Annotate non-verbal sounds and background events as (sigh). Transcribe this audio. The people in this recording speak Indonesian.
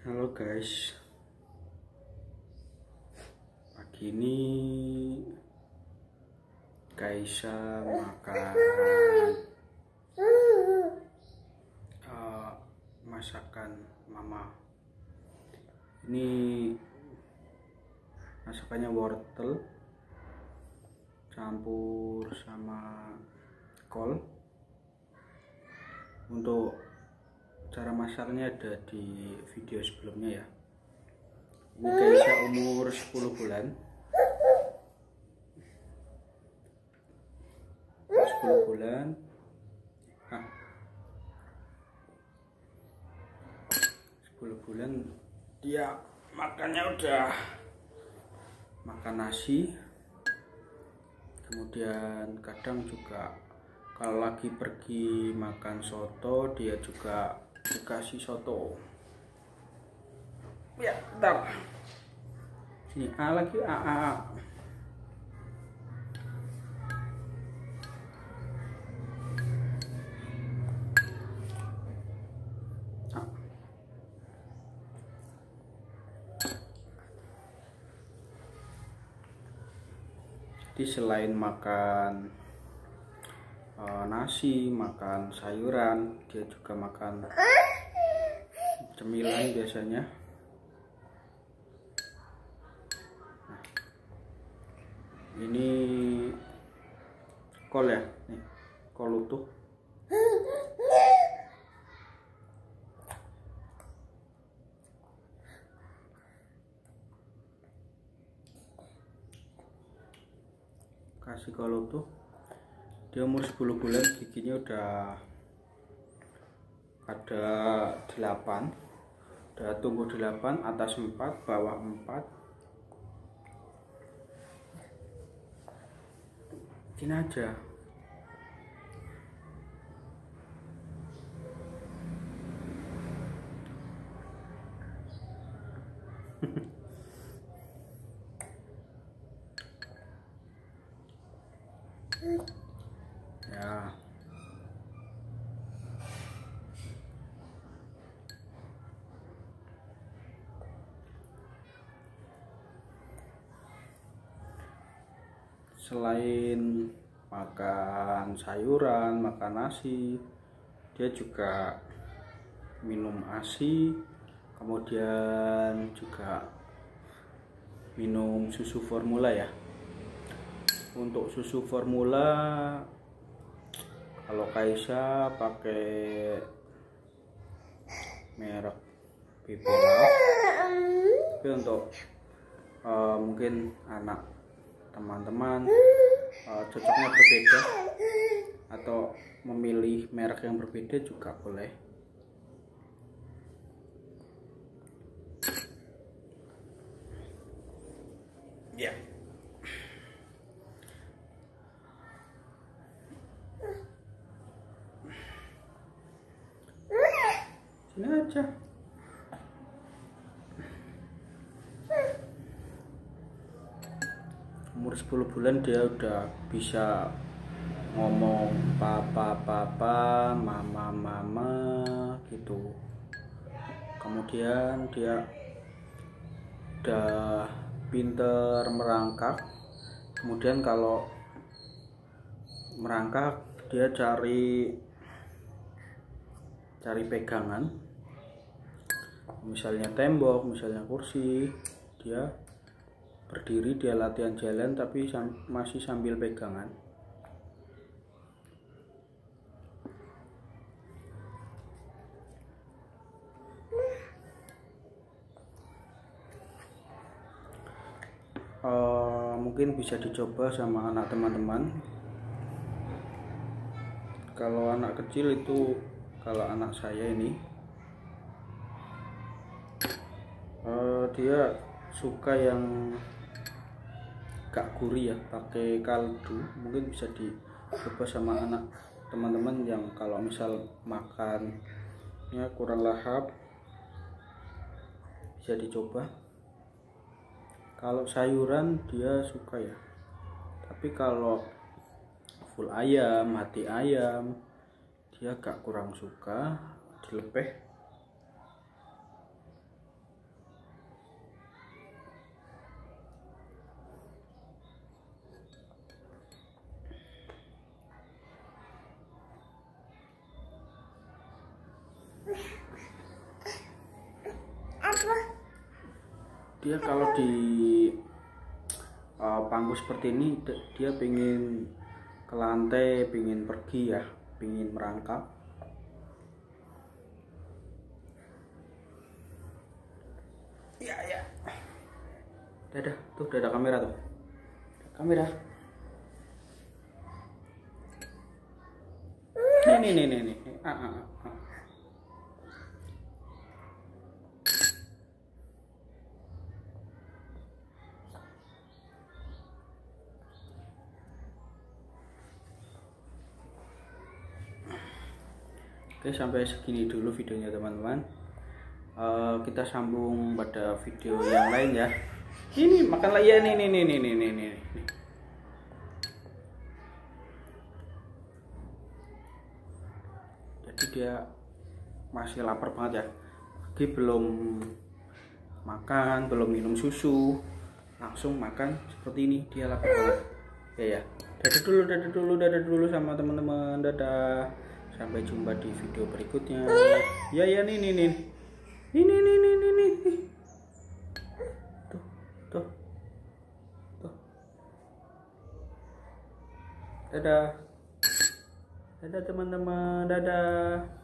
Halo guys. Pagi ini Kaisa makan uh, Masakan mama. Ini Masakannya wortel Campur sama kol. Untuk cara masaknya ada di video sebelumnya ya. Ini Kaisa umur 10 bulan. 10 bulan. Ah. 10 bulan dia makannya udah makan nasi. Kemudian kadang juga kalau lagi pergi makan soto dia juga dikasih soto ya bentar sini A lagi A, A. A. Jadi selain makan uh, nasi, makan sayuran, dia juga makan cemilan biasanya. Nah, ini kol ya, nih kol utuh. Kasih kol utuh dia umur 10 bulan giginya udah ada 8 udah tumbuh 8 atas 4 bawah 4 ini aja. ya (laughs) selain makan sayuran makan nasi dia juga minum asi kemudian juga minum susu formula ya. Untuk susu formula kalau Kaisa pakai merek Bibela tapi untuk uh, mungkin anak teman-teman uh, cocoknya berbeda atau memilih merek yang berbeda juga boleh ya yeah. sini aja umur 10 bulan dia udah bisa ngomong papa papa mama mama gitu. Kemudian dia udah pinter merangkak. Kemudian kalau merangkak dia cari cari pegangan. Misalnya tembok misalnya kursi dia berdiri dia latihan jalan tapi sam masih sambil pegangan. Uh, mungkin bisa dicoba sama anak teman-teman. Kalau anak kecil itu kalau anak saya ini uh, dia suka yang gak gurih ya pakai kaldu. Mungkin bisa dicoba sama anak teman-teman yang kalau misal makannya kurang lahap bisa dicoba. Kalau sayuran dia suka ya. Tapi kalau full ayam hati ayam dia agak kurang suka dilepeh Apa? Dia kalau di e, uh, panggung seperti ini dia pingin ke lantai, pingin pergi ya, pingin merangkap. Ya ya. Dadah, tuh dadah kamera tuh. Kamera. Nih nih nih nih ah, ah. ah. Oke sampai segini dulu videonya teman-teman. Uh, kita sambung pada video yang lain ya. Ini makan ya nih nih nih nih nih nih jadi dia masih lapar banget ya. Lagi belum makan belum minum susu. Langsung makan seperti ini dia lapar banget. Ya ya dadah dulu dadah dulu dadah dulu sama teman-teman. Dadah sampai jumpa di video berikutnya. Ya ya nih nih nih. Nih nih nih nih nih nih. Tuh tuh tuh. Dadah. Dadah teman-teman. Dadah